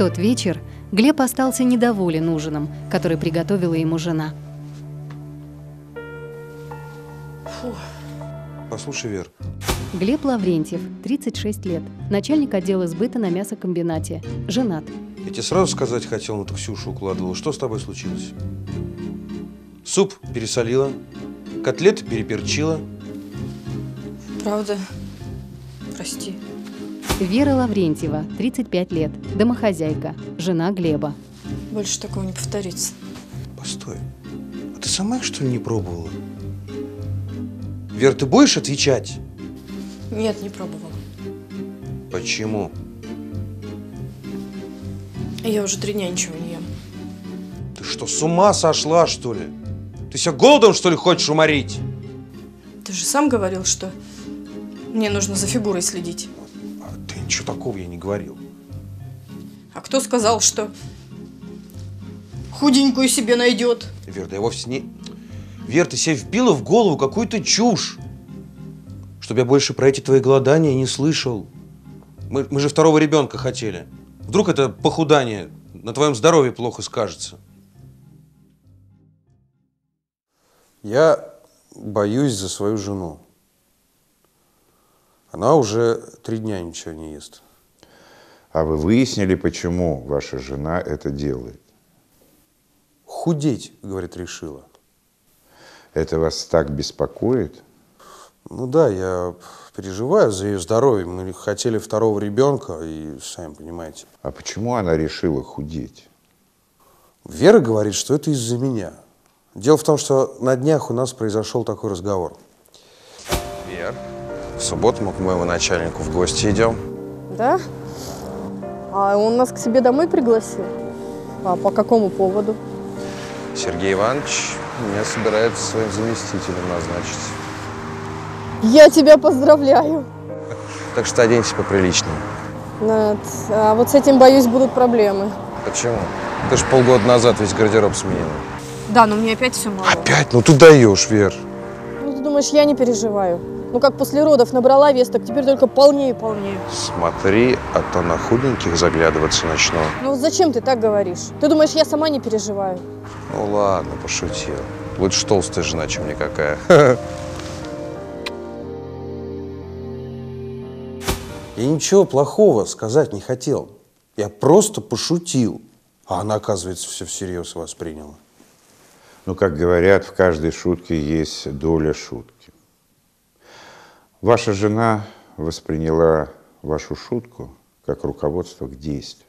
тот вечер Глеб остался недоволен ужином, который приготовила ему жена. Послушай, Вер, Глеб Лаврентьев, 36 лет, начальник отдела сбыта на мясокомбинате, женат. я тебе сразу сказать хотел, но ты Ксюшу укладывал. Что с тобой случилось? Суп пересолила, котлеты переперчила. Правда? Прости. Вера Лаврентьева, 35 лет, домохозяйка, жена Глеба. Больше такого не повторится. Постой, а ты сама их, что ли, не пробовала? Вер, ты будешь отвечать? Нет, не пробовала. Почему? Я уже три дня ничего не ем. Ты что, с ума сошла, что ли? Ты себя голодом, что ли, хочешь уморить? Ты же сам говорил, что мне нужно за фигурой следить. Ничего такого я не говорил. А кто сказал, что худенькую себе найдет? Вер, да я вовсе не... Вер, ты себе вбила в голову какую-то чушь. Чтобы я больше про эти твои голодания не слышал. Мы, мы же второго ребенка хотели. Вдруг это похудание на твоем здоровье плохо скажется. Я боюсь за свою жену. Она уже три дня ничего не ест. А вы выяснили, почему ваша жена это делает? Худеть, говорит, решила. Это вас так беспокоит? Ну да, я переживаю за ее здоровье. Мы хотели второго ребенка, и сами понимаете. А почему она решила худеть? Вера говорит, что это из-за меня. Дело в том, что на днях у нас произошел такой разговор. Вер, в субботу мы к моему начальнику в гости идем. Да? А он нас к себе домой пригласил? А по какому поводу? Сергей Иванович меня собирается своим заместителем назначить. Я тебя поздравляю. Так что оденься поприличнее. Нет, а вот с этим, боюсь, будут проблемы. Почему? Ты же полгода назад весь гардероб сменила. Да, но мне опять все мало. Опять? Ну ты даешь, Вер. Ну, ты думаешь, я не переживаю? Ну, как после родов набрала вес, так теперь только полнее и полнее. Смотри, а то на худеньких заглядываться начну. Ну, зачем ты так говоришь? Ты думаешь, я сама не переживаю? Ну ладно, пошутил. Лучше толстая жена, чем никакая. Я ничего плохого сказать не хотел. Я просто пошутил. А она, оказывается, все всерьез восприняла. Ну, как говорят, в каждой шутке есть доля шутки. Ваша жена восприняла вашу шутку как руководство к действию.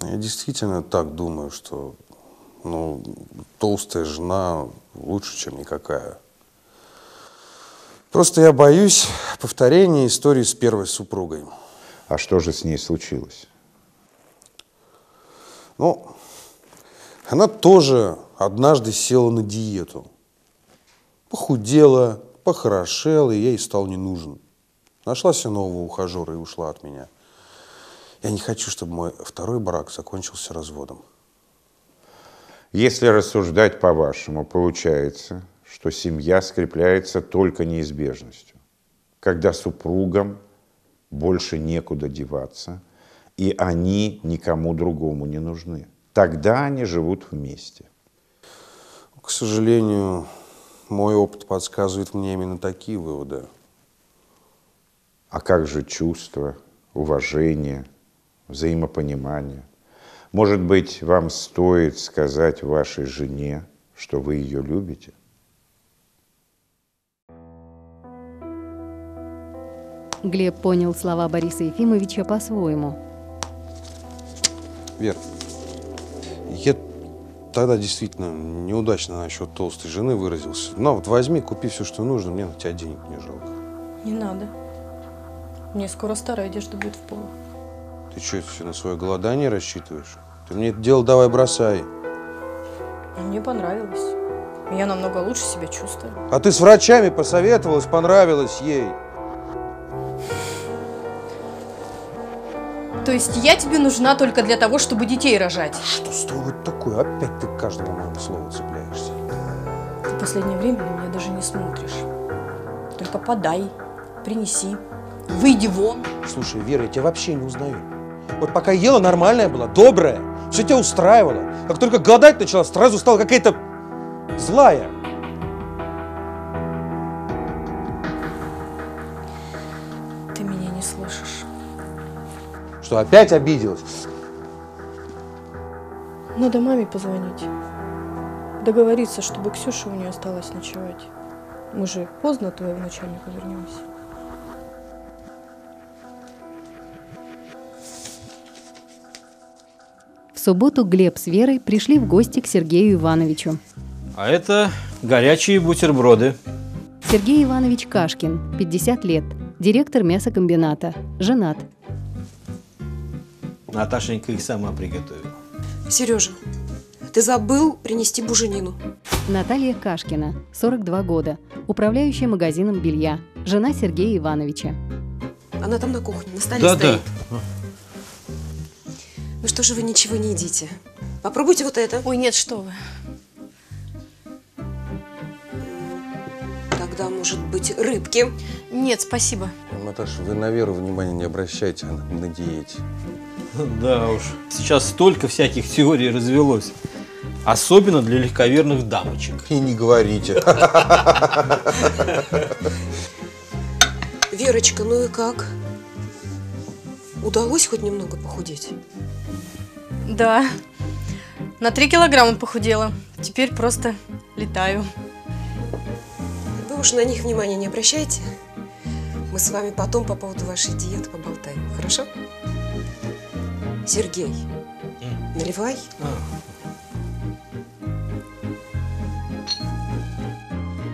Я действительно так думаю, что ну, толстая жена лучше, чем никакая. Просто я боюсь повторения истории с первой супругой. А что же с ней случилось? Ну, она тоже однажды села на диету. Похудела, похорошела, и ей стал не нужен. Нашла себе нового ухажера и ушла от меня. Я не хочу, чтобы мой второй брак закончился разводом. Если рассуждать по-вашему, получается, что семья скрепляется только неизбежностью, когда супругам больше некуда деваться, и они никому другому не нужны. Тогда они живут вместе. К сожалению, мой опыт подсказывает мне именно такие выводы. А как же чувство, уважение, взаимопонимание? Может быть, вам стоит сказать вашей жене, что вы ее любите? Глеб понял слова Бориса Ефимовича по-своему. Вер, я тогда действительно неудачно насчет толстой жены выразился. На, вот возьми, купи все, что нужно, мне на тебя денег не жалко. Не надо. Мне скоро старая одежда будет в полу. Ты что, это все на свое голодание рассчитываешь? Ты мне это дело давай бросай. Мне понравилось. Я намного лучше себя чувствую. А ты с врачами посоветовалась, понравилось ей. То есть я тебе нужна только для того, чтобы детей рожать? Что с тобой такое? Опять ты к каждому моему слову цепляешься. Ты в последнее время на меня даже не смотришь. Только подай, принеси, выйди вон. Слушай, Вера, я тебя вообще не узнаю. Вот пока ела, нормальная была, добрая, все тебя устраивало. Как только голодать начала, сразу стала какая-то злая. Что, опять обиделась? Надо маме позвонить. Договориться, чтобы Ксюша у нее осталась ночевать. Мы же поздно твоего начальника вернемся. В субботу Глеб с Верой пришли в гости к Сергею Ивановичу. А это горячие бутерброды. Сергей Иванович Кашкин, 50 лет, директор мясокомбината, женат. Наташенька их сама приготовила. Сережа, ты забыл принести буженину. Наталья Кашкина, 42 года, управляющая магазином белья, жена Сергея Ивановича. Она там на кухне, на столе Да-да. стоит. Ну что же вы ничего не едите? Попробуйте вот это. Ой, нет, что вы. Тогда, может быть, рыбки. Нет, спасибо. Наташа, вы на Веру внимания не обращайте, она на диете. Да уж. Сейчас столько всяких теорий развелось. Особенно для легковерных дамочек. И не говорите. Верочка, ну и как? Удалось хоть немного похудеть? Да. На три килограмма похудела. Теперь просто летаю. Вы уж на них внимания не обращайте. Мы с вами потом по поводу вашей диеты поболтаем, хорошо? Сергей, наливай.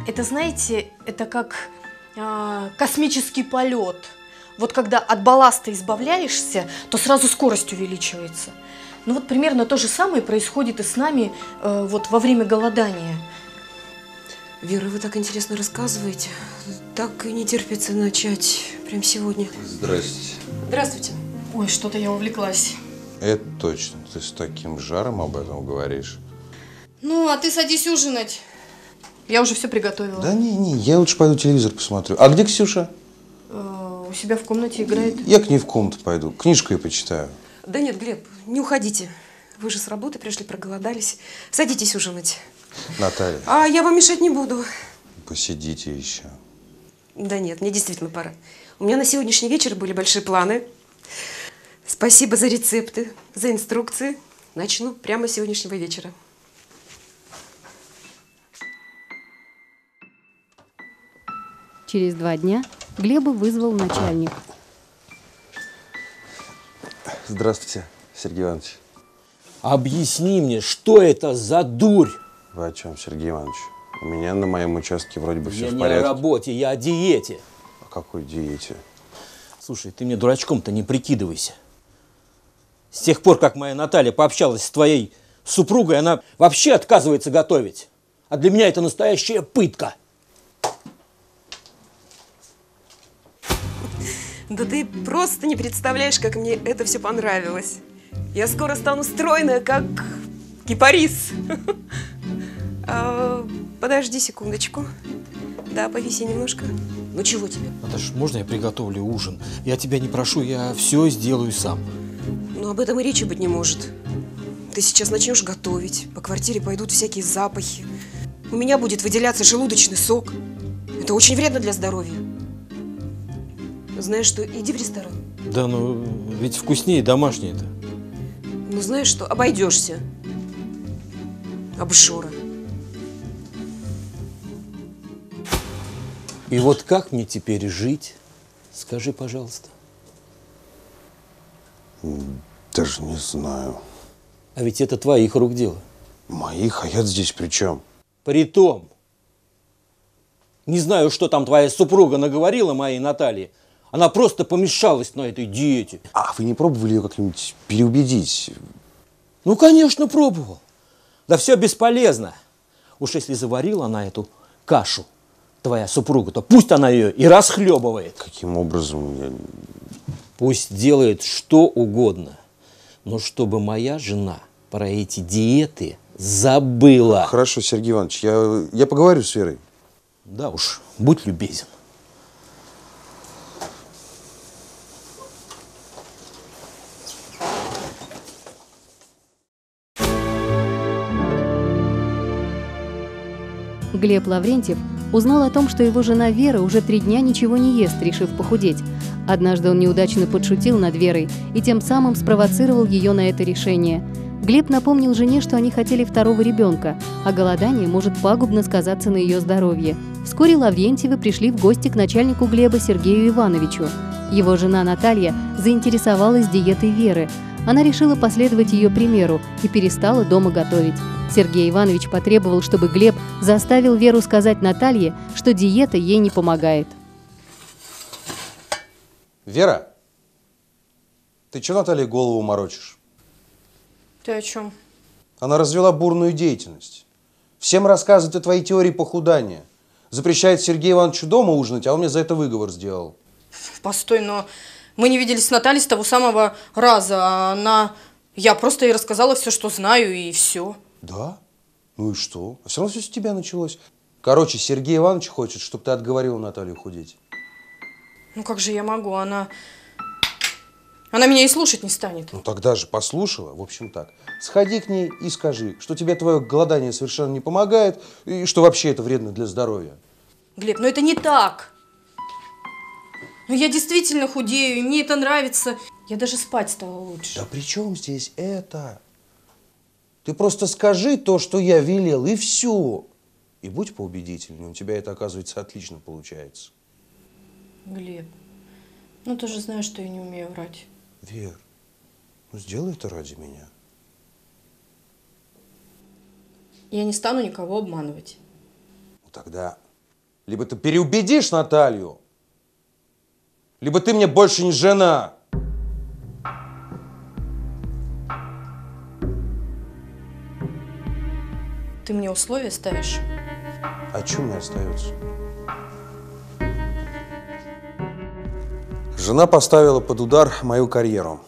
Это, знаете, это как а, космический полет. Вот когда от балласта избавляешься, то сразу скорость увеличивается. Ну вот примерно то же самое происходит и с нами э, вот во время голодания. Вера, вы так интересно рассказываете. Так и не терпится начать прямо сегодня. Здрасте. Здравствуйте. Ой, что-то я увлеклась. Это точно. Ты с таким жаром об этом говоришь. Ну, а ты садись ужинать. Я уже все приготовила. Да не, не, я лучше пойду телевизор посмотрю. А где Ксюша? Э, у себя в комнате играет. Я к ней в комнату пойду, книжку я почитаю. Да нет, Глеб, не уходите. Вы же с работы пришли, проголодались. Садитесь ужинать. Наталья, А я вам мешать не буду. посидите еще. Да нет, мне действительно пора. У меня на сегодняшний вечер были большие планы. Спасибо за рецепты, за инструкции. Начну прямо с сегодняшнего вечера. Через два дня Глеба вызвал начальник. Здравствуйте, Сергей Иванович. Объясни мне, что это за дурь? Вы о чем, Сергей Иванович? У меня на моем участке вроде бы все я в не о порядке. работе, я о диете. О какой диете? Слушай, ты мне дурачком-то не прикидывайся. С тех пор, как моя Наталья пообщалась с твоей супругой, она вообще отказывается готовить. А для меня это настоящая пытка. Да ты просто не представляешь, как мне это все понравилось. Я скоро стану стройная, как кипарис. А, Подожди секундочку. Да, повиси немножко. Ну чего тебе? Наташ, можно я приготовлю ужин? Я тебя не прошу, я все сделаю сам. Ну об этом и речи быть не может. Ты сейчас начнешь готовить, по квартире пойдут всякие запахи. У меня будет выделяться желудочный сок. Это очень вредно для здоровья. Знаешь что, иди в ресторан. Да, ну ведь вкуснее домашнее-то. Ну знаешь что, обойдешься. Обжора. И вот как мне теперь жить? Скажи, пожалуйста. Даже не знаю. А ведь это твоих рук дело. Моих, а я здесь при чем? Притом, не знаю, что там твоя супруга наговорила моей Наталье, она просто помешалась на этой диете. А вы не пробовали ее как-нибудь переубедить? Ну, конечно, пробовал. Да все бесполезно. Уж если заварила она эту кашу, твоя супруга, то пусть она ее и расхлебывает. Каким образом? Я... Пусть делает что угодно но чтобы моя жена про эти диеты забыла. Хорошо, Сергей Иванович, я, я поговорю с Верой. Да уж, будь любезен. Глеб Лаврентьев узнал о том, что его жена Вера уже три дня ничего не ест, решив похудеть. Однажды он неудачно подшутил над Верой и тем самым спровоцировал ее на это решение. Глеб напомнил жене, что они хотели второго ребенка, а голодание может пагубно сказаться на ее здоровье. Вскоре Лаврентьевы пришли в гости к начальнику Глеба Сергею Ивановичу. Его жена Наталья заинтересовалась диетой Веры. Она решила последовать ее примеру и перестала дома готовить. Сергей Иванович потребовал, чтобы Глеб заставил Веру сказать Наталье, что диета ей не помогает. Вера, ты что Наталье голову морочишь? Ты о чем? Она развела бурную деятельность. Всем рассказывает о твоей теории похудания. Запрещает Сергею Ивановичу дома ужинать, а он мне за это выговор сделал. Постой, но мы не виделись с Натальей с того самого раза, а она... Я просто ей рассказала все, что знаю, и все. Да? Ну и что? А все равно все с тебя началось. Короче, Сергей Иванович хочет, чтобы ты отговорил Наталью худеть. Ну как же я могу? Она... Она меня и слушать не станет. Ну тогда же послушала. В общем так. Сходи к ней и скажи, что тебе твое голодание совершенно не помогает, и что вообще это вредно для здоровья. Глеб, ну это не так. Ну я действительно худею, и мне это нравится. Я даже спать стала лучше. Да при чем здесь это? Ты просто скажи то, что я велел, и все. И будь поубедительнее, у тебя это, оказывается, отлично получается. Глеб, ну ты же знаешь, что я не умею врать. Вер, ну сделай это ради меня. Я не стану никого обманывать. Ну тогда либо ты переубедишь Наталью, либо ты мне больше не жена. Ты мне условия ставишь? А что мне остается? Жена поставила под удар мою карьеру.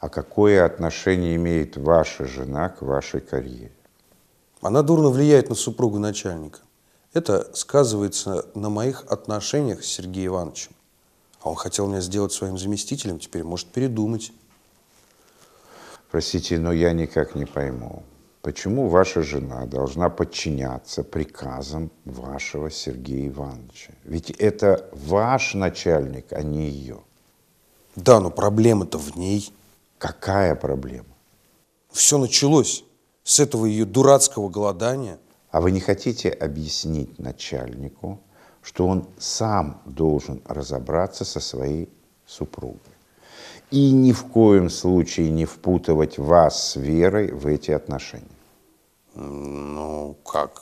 А какое отношение имеет ваша жена к вашей карьере? Она дурно влияет на супругу начальника. Это сказывается на моих отношениях с Сергеем Ивановичем. А он хотел меня сделать своим заместителем, теперь может передумать. Простите, но я никак не пойму, почему ваша жена должна подчиняться приказам вашего Сергея Ивановича? Ведь это ваш начальник, а не ее. Да, но проблема-то в ней. Какая проблема? Все началось с этого ее дурацкого голодания. А вы не хотите объяснить начальнику, что он сам должен разобраться со своей супругой? И ни в коем случае не впутывать вас с Верой в эти отношения. Ну, как?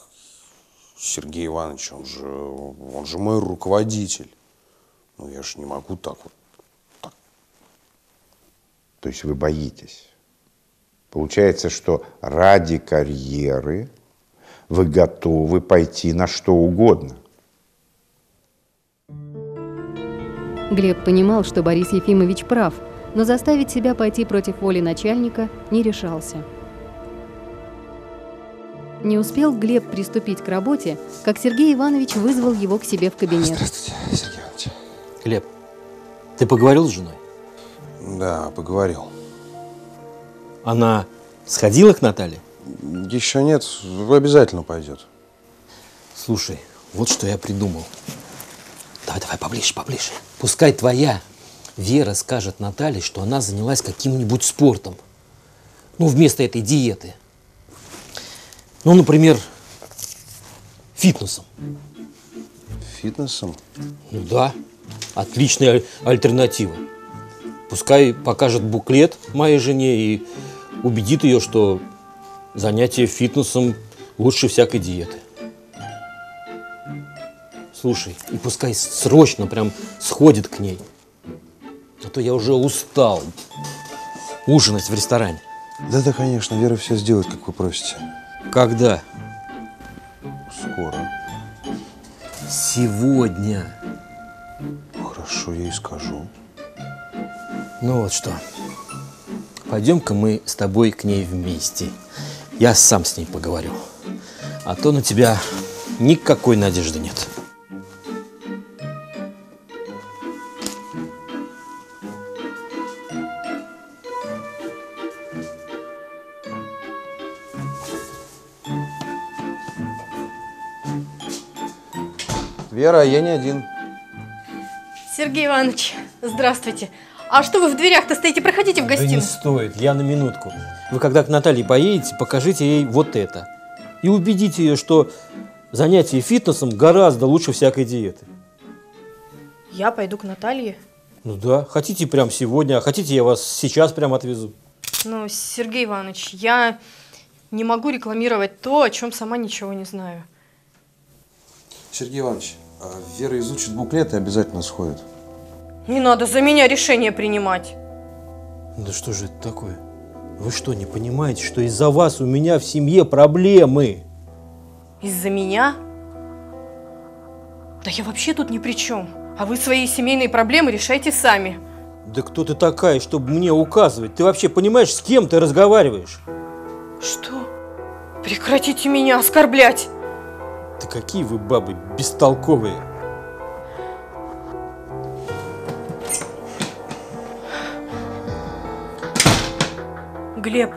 Сергей Иванович, он же, он же мой руководитель. Ну, я же не могу так вот. То есть вы боитесь. Получается, что ради карьеры вы готовы пойти на что угодно. Глеб понимал, что Борис Ефимович прав, но заставить себя пойти против воли начальника не решался. Не успел Глеб приступить к работе, как Сергей Иванович вызвал его к себе в кабинет. Здравствуйте, Сергей Иванович. Глеб, ты поговорил с женой? Да, поговорил. Она сходила к Наталье? Еще нет, обязательно пойдет. Слушай, вот что я придумал. Давай, давай, поближе, поближе. Пускай твоя Вера скажет Наталье, что она занялась каким-нибудь спортом. Ну, вместо этой диеты. Ну, например, фитнесом. Фитнесом? Ну да, отличная аль- альтернатива. Пускай покажет буклет моей жене и убедит ее, что занятие фитнесом лучше всякой диеты. Слушай, и пускай срочно прям сходит к ней. А то я уже устал ужинать в ресторане. Да-да, конечно, Вера все сделает, как вы просите. Когда? Скоро. Сегодня. Хорошо, я ей скажу. Ну вот что. Пойдем-ка мы с тобой к ней вместе я сам с ней поговорю. А то на тебя никакой надежды нет. Вера, я не один. Сергей Иванович, здравствуйте. А что вы в дверях-то стоите? Проходите в Да не гостиную. стоит, я на минутку. Вы когда к Наталье поедете, покажите ей вот это. И убедите ее, что занятие фитнесом гораздо лучше всякой диеты. Я пойду к Наталье. Ну да, хотите прям сегодня, а хотите я вас сейчас прям отвезу. Но, Сергей Иванович, я не могу рекламировать то, о чем сама ничего не знаю. Сергей Иванович, а Вера изучит буклет и обязательно сходит. Не надо за меня решение принимать. Да что же это такое? Вы что, не понимаете, что из-за вас у меня в семье проблемы? Из-за меня? Да я вообще тут ни при чем. А вы свои семейные проблемы решайте сами. Да кто ты такая, чтобы мне указывать? Ты вообще понимаешь, с кем ты разговариваешь? Что? Прекратите меня оскорблять. Да какие вы бабы бестолковые. Глеб,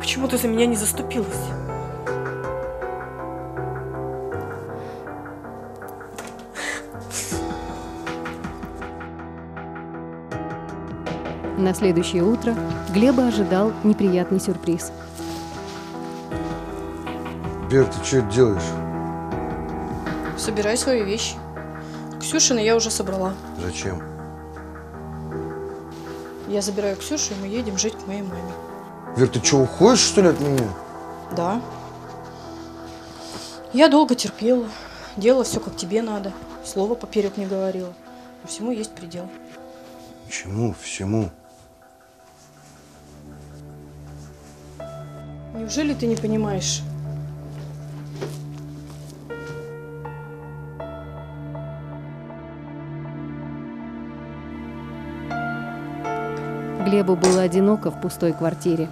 почему ты за меня не заступилась? На следующее утро Глеба ожидал неприятный сюрприз. Вер, ты что делаешь? Собирай свои вещи. Ксюшина я уже собрала. Зачем? Я забираю Ксюшу, и мы едем жить к моей маме. Вер, ты что, уходишь, что ли, от меня? Да. Я долго терпела, делала все, как тебе надо. Слово поперек не говорила. Но всему есть предел. Чему? Всему? Неужели ты не понимаешь? Глебу было одиноко в пустой квартире.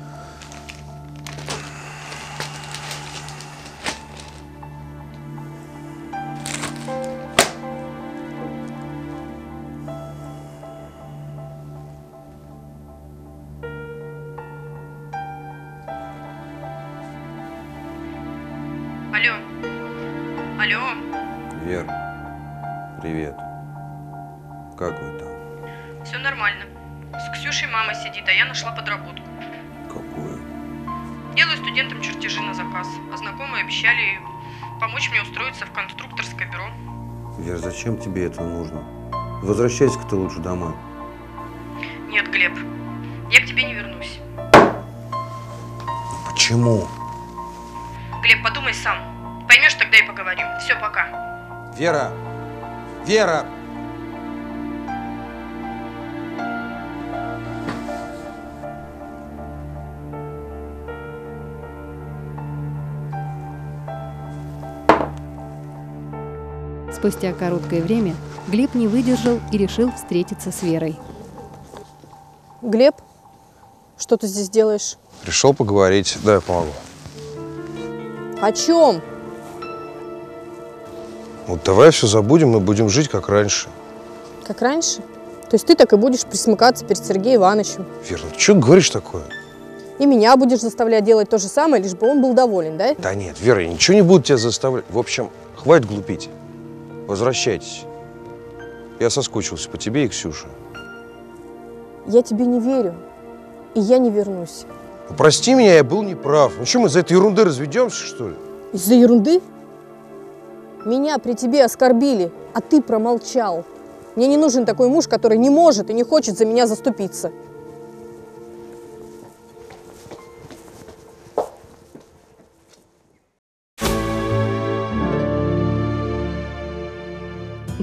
Тебе это нужно? Возвращайся-ка ты лучше домой. Нет, Глеб, я к тебе не вернусь. Почему? Глеб, подумай сам. Поймешь, тогда и поговорим. Все, пока. Вера! Вера! Спустя короткое время Глеб не выдержал и решил встретиться с Верой. Глеб, что ты здесь делаешь? Пришел поговорить. Да, я помогу. О чем? Вот давай все забудем и будем жить как раньше. Как раньше? То есть ты так и будешь присмыкаться перед Сергеем Ивановичем. Вера, ну что говоришь такое? И меня будешь заставлять делать то же самое, лишь бы он был доволен, да? Да нет, Вера, я ничего не буду тебя заставлять. В общем, хватит глупить. Возвращайтесь. Я соскучился по тебе и Ксюше. Я тебе не верю. И я не вернусь. Ну, прости меня, я был неправ. Ну что, мы за этой ерунды разведемся, что ли? Из-за ерунды? Меня при тебе оскорбили, а ты промолчал. Мне не нужен такой муж, который не может и не хочет за меня заступиться.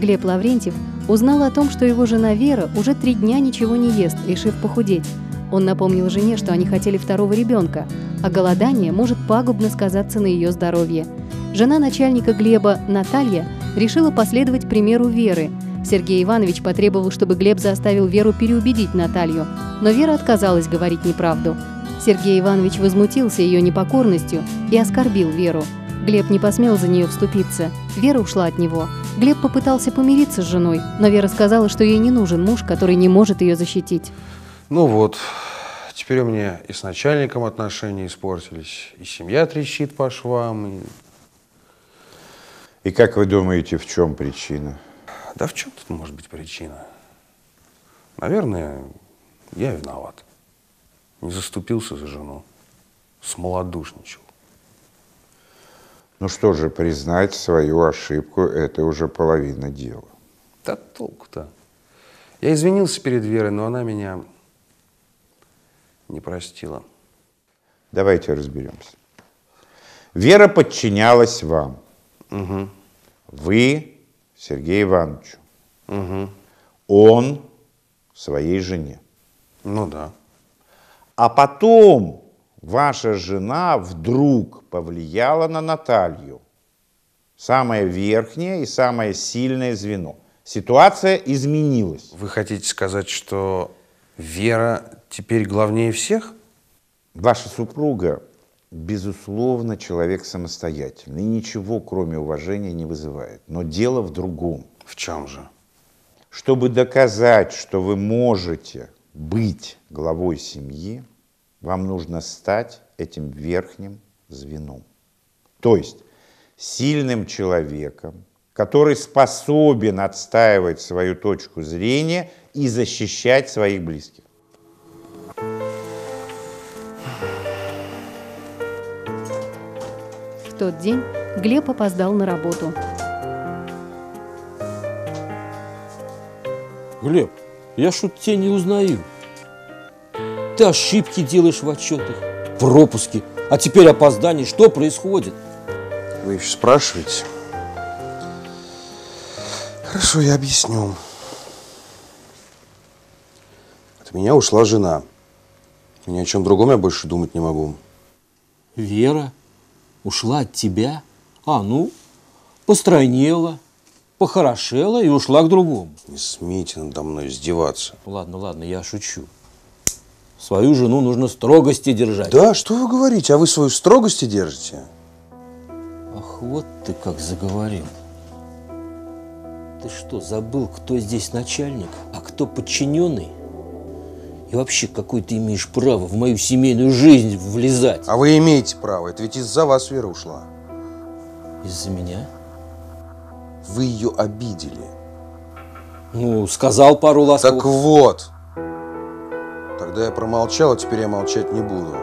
Глеб Лаврентьев узнал о том, что его жена Вера уже три дня ничего не ест, решив похудеть. Он напомнил жене, что они хотели второго ребенка, а голодание может пагубно сказаться на ее здоровье. Жена начальника Глеба, Наталья, решила последовать примеру Веры. Сергей Иванович потребовал, чтобы Глеб заставил Веру переубедить Наталью, но Вера отказалась говорить неправду. Сергей Иванович возмутился ее непокорностью и оскорбил Веру. Глеб не посмел за нее вступиться. Вера ушла от него. Глеб попытался помириться с женой, но Вера сказала, что ей не нужен муж, который не может ее защитить. Ну вот, теперь у меня и с начальником отношения испортились, и семья трещит по швам, и... И как вы думаете, в чем причина? Да в чем тут может быть причина? Наверное, я виноват. Не заступился за жену. Смолодушничал. Ну что же, признать свою ошибку – это уже половина дела. Да толку-то. Я извинился перед Верой, но она меня не простила. Давайте разберемся. Вера подчинялась вам. Угу. Вы Сергею Ивановичу. Угу. Он своей жене. Ну да. А потом ваша жена вдруг повлияла на Наталью. Самое верхнее и самое сильное звено. Ситуация изменилась. Вы хотите сказать, что Вера теперь главнее всех? Ваша супруга, безусловно, человек самостоятельный и ничего, кроме уважения, не вызывает. Но дело в другом. В чем же? Чтобы доказать, что вы можете быть главой семьи, вам нужно стать этим верхним звеном. То есть сильным человеком, который способен отстаивать свою точку зрения и защищать своих близких. В тот день Глеб опоздал на работу. Глеб, я что-то тебя не узнаю. Ты ошибки делаешь в отчетах, пропуски, а теперь опоздание. Что происходит? Вы еще спрашиваете? Хорошо, я объясню. От меня ушла жена. Ни о чем другом я больше думать не могу. Вера ушла от тебя? А, ну, постройнела, похорошела и ушла к другому. Не смейте надо мной издеваться. Ладно, ладно, я шучу. Свою жену нужно строгости держать. Да, что вы говорите? А вы свою строгости держите? Ах, вот ты как заговорил. Ты что, забыл, кто здесь начальник, а кто подчиненный? И вообще, какое ты имеешь право в мою семейную жизнь влезать? А вы имеете право. Это ведь из-за вас Вера ушла. Из-за меня? Вы ее обидели. Ну, сказал пару ласковых... Так вот. Тогда я промолчал, а теперь я молчать не буду.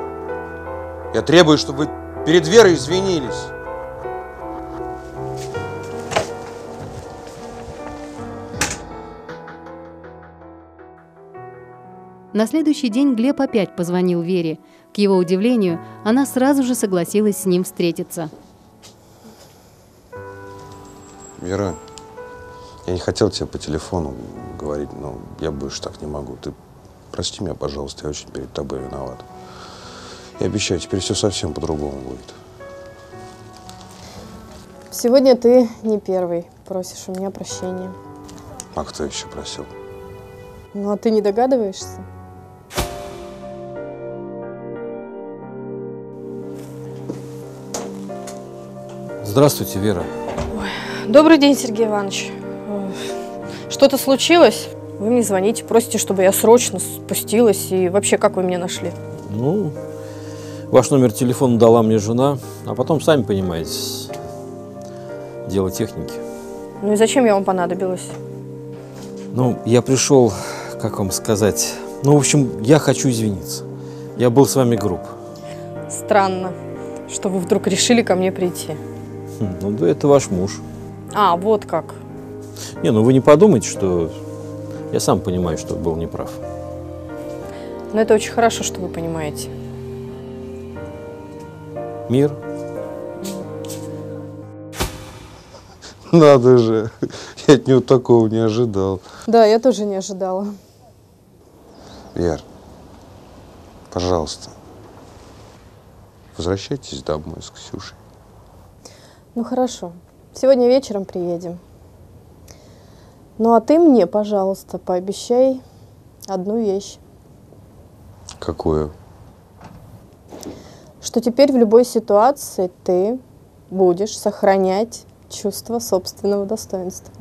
Я требую, чтобы вы перед Верой извинились. На следующий день Глеб опять позвонил Вере. К его удивлению, она сразу же согласилась с ним встретиться. Вера, я не хотел тебе по телефону говорить, но я больше так не могу. Ты прости меня, пожалуйста, я очень перед тобой виноват. Я обещаю, теперь все совсем по-другому будет. Сегодня ты не первый просишь у меня прощения. А кто еще просил? Ну, а ты не догадываешься? Здравствуйте, Вера. Добрый день, Сергей Иванович. Что-то случилось? Вы мне звоните, просите, чтобы я срочно спустилась. И вообще, как вы меня нашли? Ну, ваш номер телефона дала мне жена, а потом, сами понимаете, дело техники. Ну и зачем я вам понадобилась? Ну, я пришел, как вам сказать, ну, в общем, я хочу извиниться. Я был с вами груб. Странно, что вы вдруг решили ко мне прийти. Хм, Ну, да это ваш муж. А, вот как. Не, ну вы не подумайте, что я сам понимаю, что был неправ. Но это очень хорошо, что вы понимаете. Мир. Надо же, я от него такого не ожидал. Да, я тоже не ожидала. Вер, пожалуйста, возвращайтесь домой с Ксюшей. Ну хорошо, сегодня вечером приедем. Ну а ты мне, пожалуйста, пообещай одну вещь. Какую? Что теперь в любой ситуации ты будешь сохранять чувство собственного достоинства.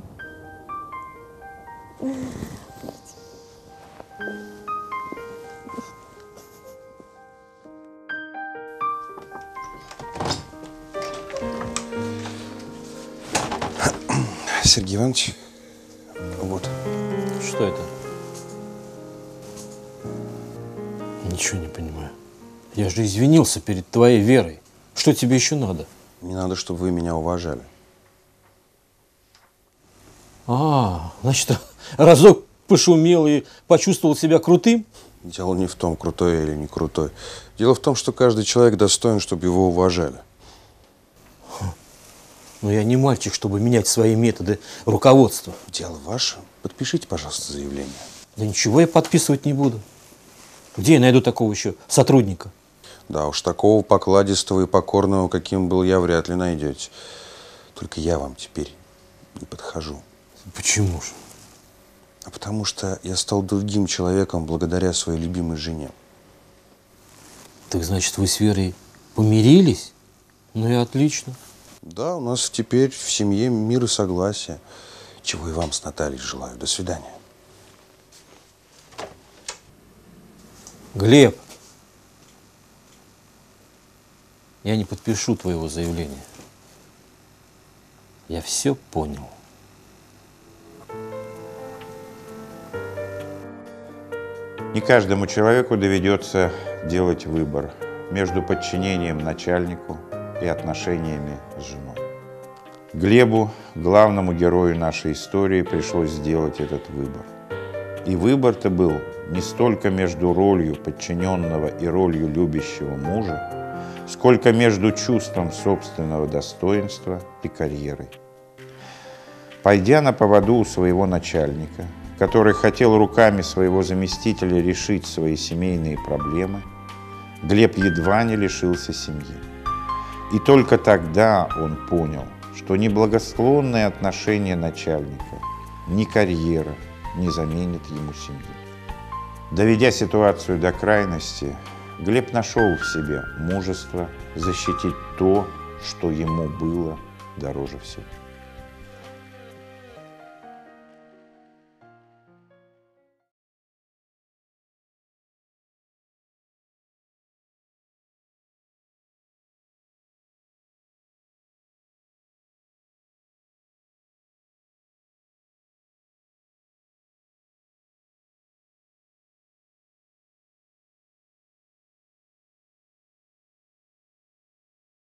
Сергей Иванович. Вот. Что это? Ничего не понимаю. Я же извинился перед твоей верой. Что тебе еще надо? Мне надо, чтобы вы меня уважали. А, значит, разок пошумел и почувствовал себя крутым? Дело не в том, крутой или не крутой. Дело в том, что каждый человек достоин, чтобы его уважали. Но я не мальчик, чтобы менять свои методы руководства. Дело ваше. Подпишите, пожалуйста, заявление. Да ничего я подписывать не буду. Где я найду такого еще сотрудника? Да уж, такого покладистого и покорного, каким был я, вряд ли найдете. Только я вам теперь не подхожу. Почему же? А потому что я стал другим человеком благодаря своей любимой жене. Так значит, вы с Верой помирились? Ну и отлично. Да, у нас теперь в семье мир и согласие. Чего и вам с Натальей желаю. До свидания. Глеб, я не подпишу твоего заявления. Я все понял. Не каждому человеку доведется делать выбор между подчинением начальнику и отношениями с женой. Глебу, главному герою нашей истории, пришлось сделать этот выбор. И выбор-то был не столько между ролью подчиненного и ролью любящего мужа, сколько между чувством собственного достоинства и карьерой. Пойдя на поводу у своего начальника, который хотел руками своего заместителя решить свои семейные проблемы, Глеб едва не лишился семьи. И только тогда он понял, что ни благосклонные отношения начальника, ни карьера не заменят ему семью. Доведя ситуацию до крайности, Глеб нашел в себе мужество защитить то, что ему было дороже всего.